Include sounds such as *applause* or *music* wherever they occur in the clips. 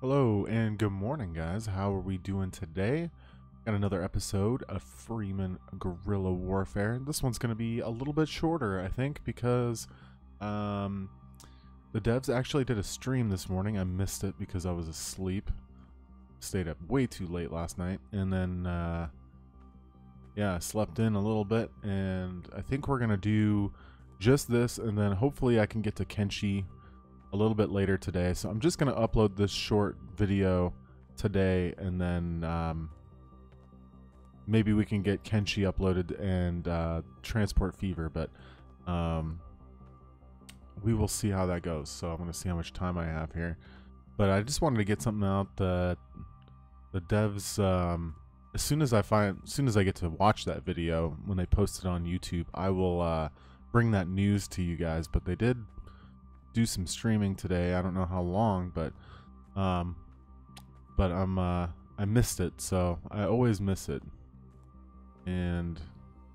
Hello and good morning, guys. How are we doing today? Got another episode of Freeman Guerrilla Warfare. This one's going to be a little bit shorter, I think, because um, the devs actually did a stream this morning. I missed it because I was asleep. Stayed up way too late last night, and then uh, yeah, slept in a little bit, and I think we're gonna do just this, and then hopefully I can get to Kenshi a little bit later today. So I'm just going to upload this short video today and then um, maybe we can get Kenshi uploaded and uh, Transport Fever, but um, we will see how that goes. So I'm going to see how much time I have here. But I just wanted to get something out that the devs, um, as soon as I find, as soon as I get to watch that video when they post it on YouTube, I will uh, bring that news to you guys. But they did do some streaming today. I don't know how long, but um, but I'm uh, I missed it, so I always miss it, and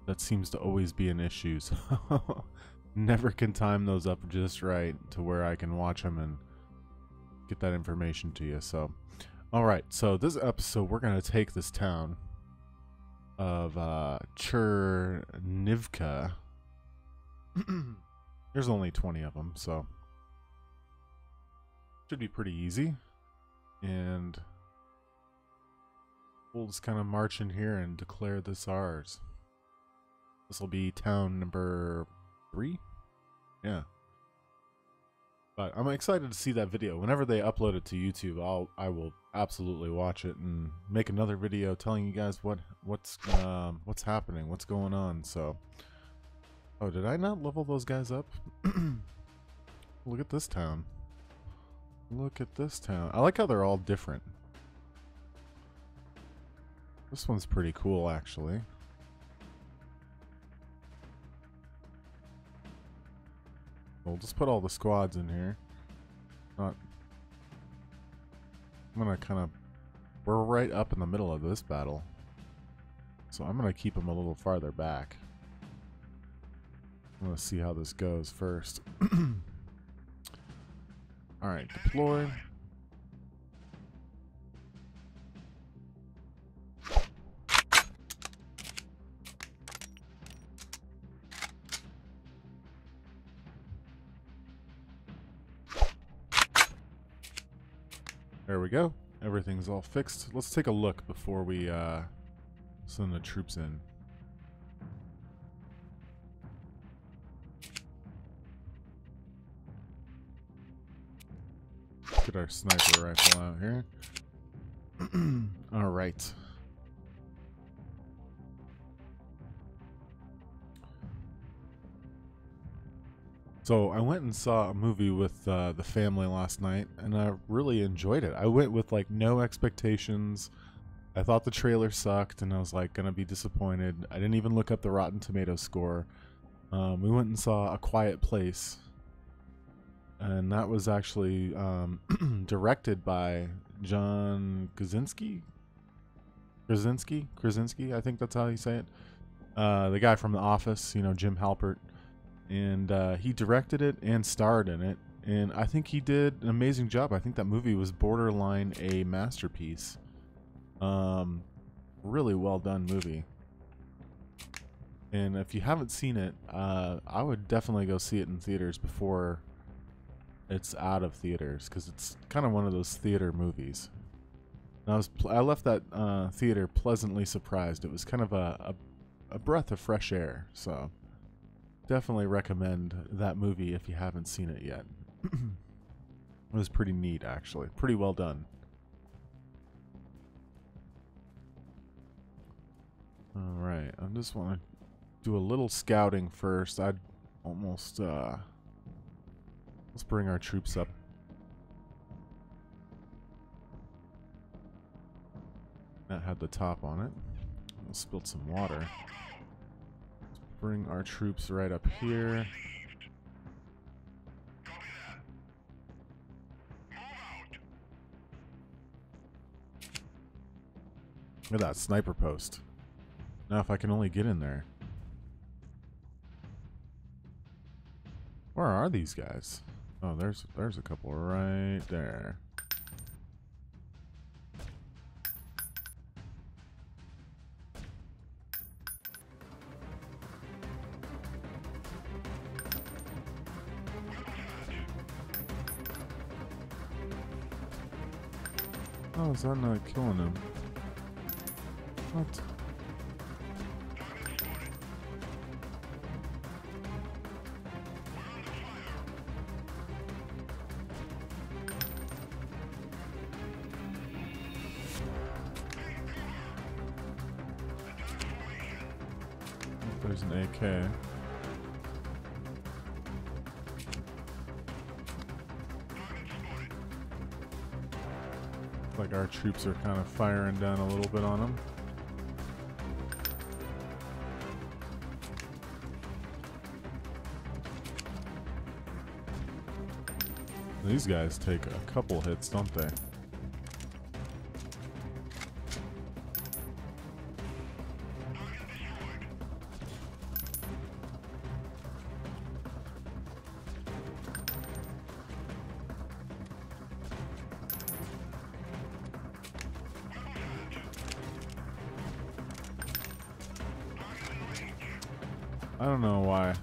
that seems to always be an issue. *laughs* So never can time those up just right to where I can watch them and get that information to you. So, all right. So this episode, we're gonna take this town of uh, Chernivka. *clears throat* There's only 20 of them, so should be pretty easy. And we'll just kind of march in here and declare this ours. This will be town number three? Yeah. But I'm excited to see that video. Whenever they upload it to YouTube, I'll I will absolutely watch it and make another video telling you guys what what's um, what's happening, what's going on. So, oh, did I not level those guys up? *clears throat* Look at this town. Look at this town. I like how they're all different. This one's pretty cool, actually. We'll just put all the squads in here. Not. I'm gonna kind of. We're right up in the middle of this battle. So I'm gonna keep them a little farther back. I'm gonna see how this goes first. *clears throat* Alright, deploy. There we go. Everything's all fixed. Let's take a look before we uh, send the troops in. Get our sniper rifle out here. *clears throat* All right. So I went and saw a movie with uh, the family last night, and I really enjoyed it. I went with like no expectations. I thought the trailer sucked, and I was like gonna be disappointed. I didn't even look up the Rotten Tomato score. Um, we went and saw A Quiet Place, and that was actually um, *clears throat* directed by John Krasinski. Krasinski, Krasinski, I think that's how you say it. Uh, the guy from The Office, you know, Jim Halpert, and uh, he directed it and starred in it, and I think he did an amazing job. I think that movie was borderline a masterpiece. Um, really well done movie. And if you haven't seen it, uh, I would definitely go see it in theaters before it's out of theaters because it's kind of one of those theater movies. And I was I left that uh, theater pleasantly surprised. It was kind of a, a, a breath of fresh air. So definitely recommend that movie if you haven't seen it yet. *clears throat* it was pretty neat actually, pretty well done. All right, I just want to do a little scouting first. I'd almost uh, Let's bring our troops up. That had the top on it. We'll spill some water. Let's bring our troops right up here. Look at that sniper post. Now if I can only get in there. Where are these guys? Oh, there's there's a couple right there. Oh, is that not killing him? What? There's an AK. Like our troops are kind of firing down a little bit on them. These guys take a couple hits, don't they? I don't know why.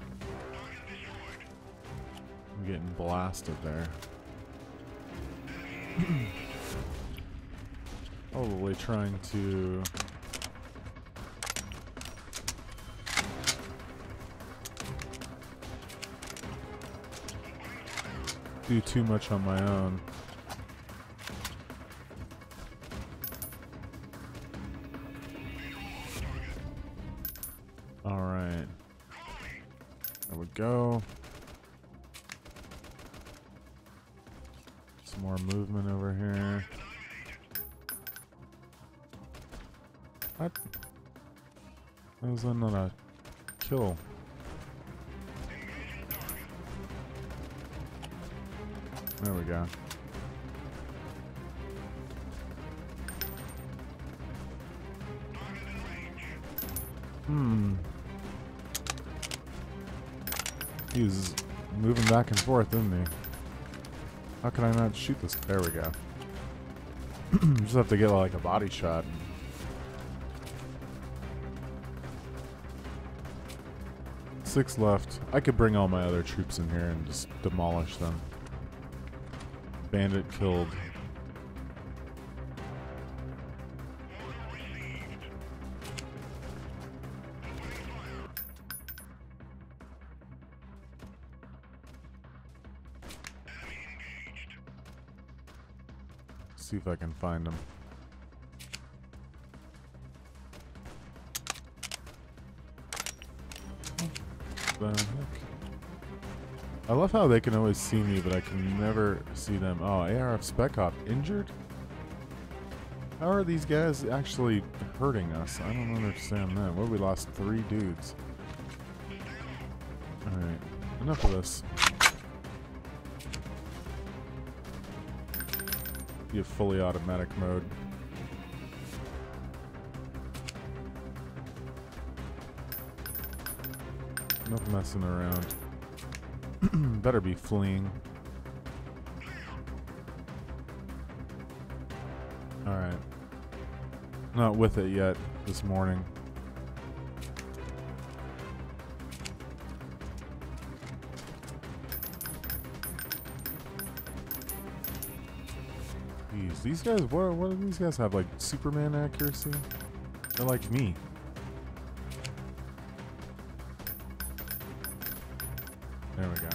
I'm getting blasted there. *clears throat* Probably trying to... do too much on my own. There we go. Hmm. He was moving back and forth, isn't he? How can I not shoot this? There we go. *clears throat* Just have to get like a body shot. Six left. I could bring all my other troops in here and just demolish them. Bandit killed. See if I can find them. I love how they can always see me, but I can never see them. Oh, ARF Spec Op injured? How are these guys actually hurting us? I don't understand that. What, we lost three dudes. Alright, enough of this. You fully automatic mode. Enough messing around. *clears throat* Better be fleeing. Alright. Not with it yet this morning. Jeez, these guys, what, what do these guys have? Like Superman accuracy? They're like me. There we go.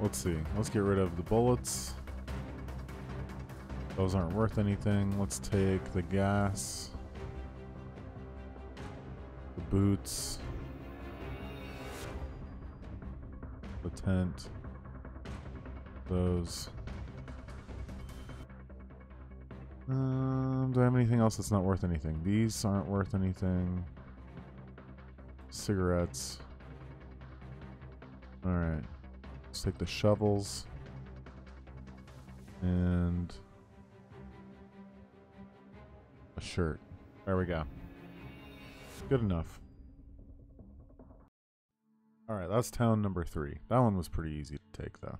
Let's see. Let's get rid of the bullets. Those aren't worth anything. Let's take the gas. The boots. The tent. Those. Um, do I have anything else that's not worth anything? These aren't worth anything. Cigarettes. Alright. Let's take the shovels. And a shirt. There we go. Good enough. Alright, that's town number three. That one was pretty easy to take, though.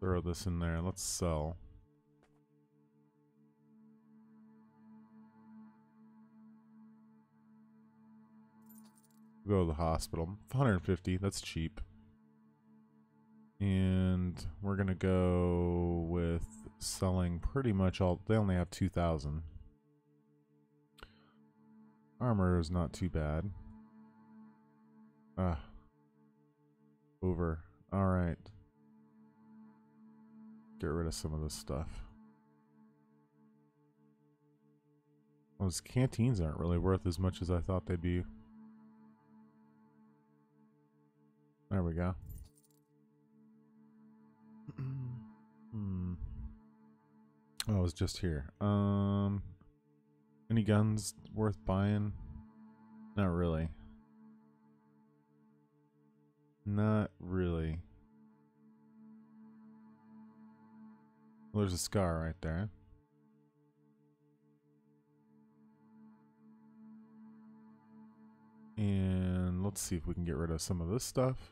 Throw this in there. Let's sell. Go to the hospital. 150. That's cheap. And we're gonna go with selling pretty much all. They only have 2,000. Armor is not too bad. Ah. Over. Alright. Get rid of some of this stuff. Those canteens aren't really worth as much as I thought they'd be. There we go. hmm. Oh, I was just here. Um, any guns worth buying? Not really. Not really. Well, there's a scar right there. And let's see if we can get rid of some of this stuff.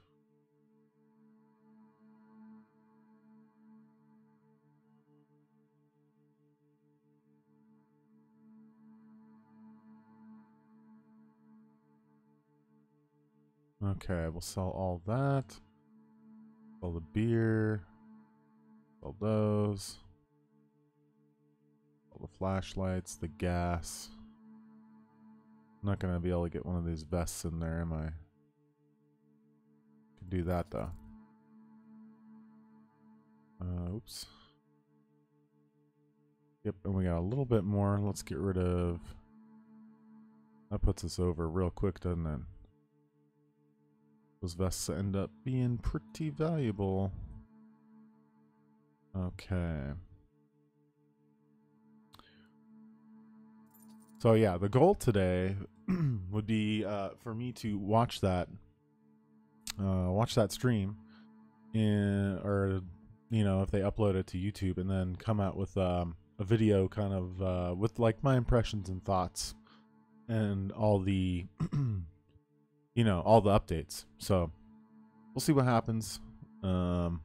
Okay, we'll sell all that. Sell the beer. Sell those. All the flashlights, the gas. I'm not going to be able to get one of these vests in there, am I? Can do that, though. Uh, oops. Yep, and we got a little bit more. Let's get rid of... That puts us over real quick, doesn't it? Those vests end up being pretty valuable. Okay. So yeah, the goal today *clears throat* would be uh, for me to watch that, uh, watch that stream, in, or you know if they upload it to YouTube, and then come out with um, a video kind of uh, with like my impressions and thoughts, and all the *clears throat* you know, all the updates. So we'll see what happens. Um,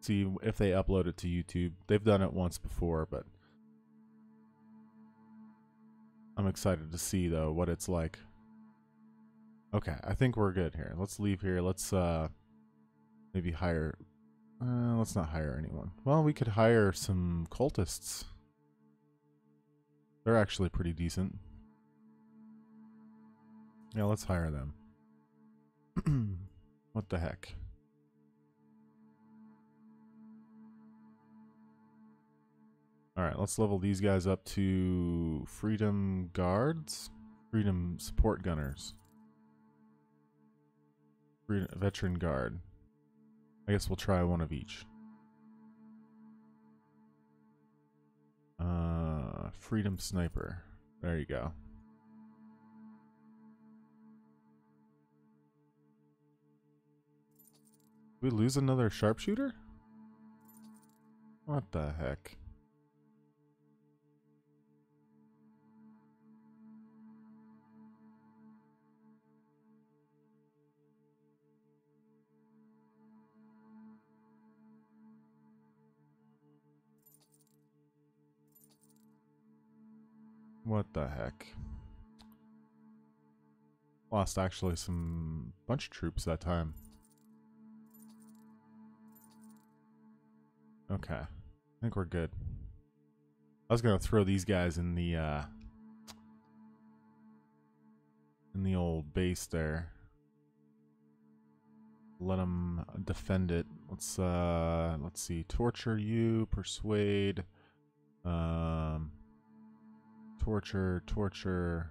see if they upload it to YouTube. They've done it once before, but I'm excited to see though what it's like. Okay, I think we're good here. Let's leave here. Let's uh maybe hire uh, let's not hire anyone. Well, we could hire some cultists. They're actually pretty decent. Yeah, let's hire them. What the heck? Alright, let's level these guys up to Freedom Guards. Freedom Support Gunners. Freedom, Veteran Guard. I guess we'll try one of each. Uh, Freedom Sniper. There you go. We lose another sharpshooter? What the heck? What the heck? Lost actually some bunch of troops that time. Okay. I think we're good. I was gonna throw these guys in the uh in the old base there. Let them defend it. Let's uh let's see. Torture you, persuade, um, torture, torture,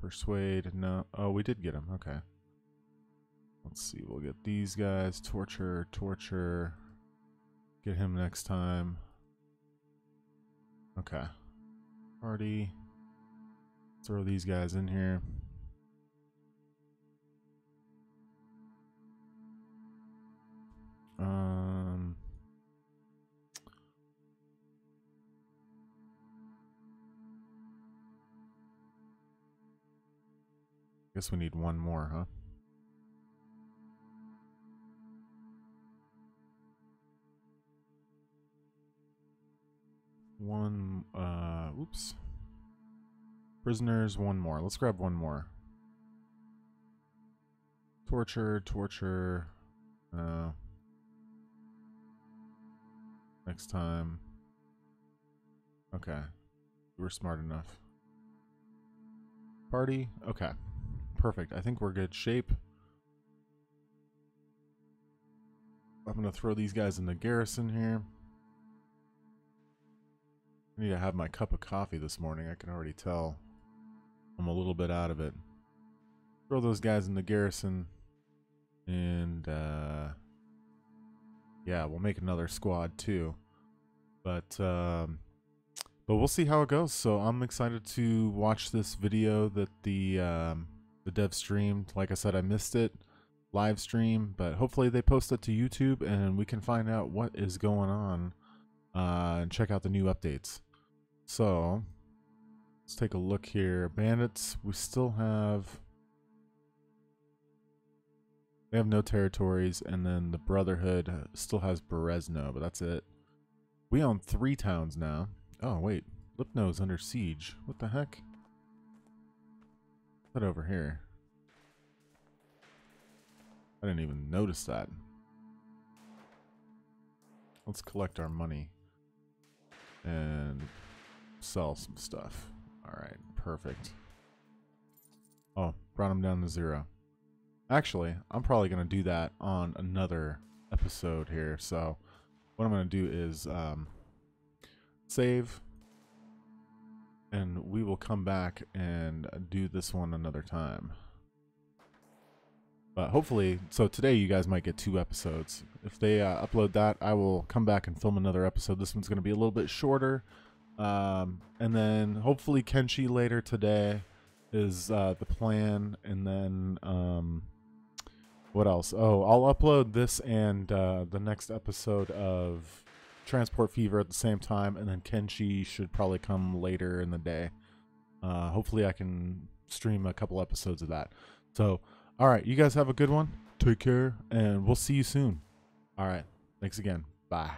persuade. No, oh, we did get them. Okay. Let's see. We'll get these guys. Torture, torture. Get him next time. Okay. Party. Throw these guys in here. Um. Guess we need one more, huh? One, uh, oops. Prisoners, one more. Let's grab one more. torture, torture. Uh, next time. Okay. We were smart enough. Party? Okay. Perfect. I think we're good shape. I'm going to throw these guys in the garrison here. I need to have my cup of coffee this morning. I can already tell. I'm a little bit out of it. Throw those guys in the garrison. And, uh... Yeah, we'll make another squad, too. But, um... But we'll see how it goes. So I'm excited to watch this video that the, um, the dev streamed. Like I said, I missed it live stream, but hopefully they post it to YouTube and we can find out what is going on uh, and check out the new updates. So let's take a look here. Bandits, we still have they have no territories, and then the Brotherhood still has Berezno, but that's it. We own three towns now. Oh wait, Lipno's under siege. What the heck? That over here. I didn't even notice that. Let's collect our money and sell some stuff. Alright, perfect. Oh, brought him down to zero. Actually, I'm probably going to do that on another episode here. So what I'm going to do is um, save and we will come back and do this one another time. But hopefully, so today you guys might get two episodes. If they uh, upload that, I will come back and film another episode. This one's going to be a little bit shorter. Um, and then hopefully Kenshi later today is uh, the plan. And then um, what else? Oh, I'll upload this and uh, the next episode of Transport Fever at the same time. And then Kenshi should probably come later in the day. Uh, hopefully I can stream a couple episodes of that. So all right, you guys have a good one. Take care, and we'll see you soon. All right, thanks again. Bye.